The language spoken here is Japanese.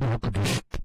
ログでした。